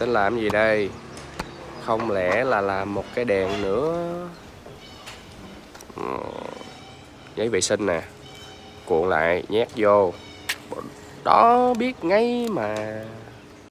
tính làm gì đây? Không lẽ là làm một cái đèn nữa? Ờ, giấy vệ sinh nè. Cuộn lại, nhét vô. Đó, biết ngay mà.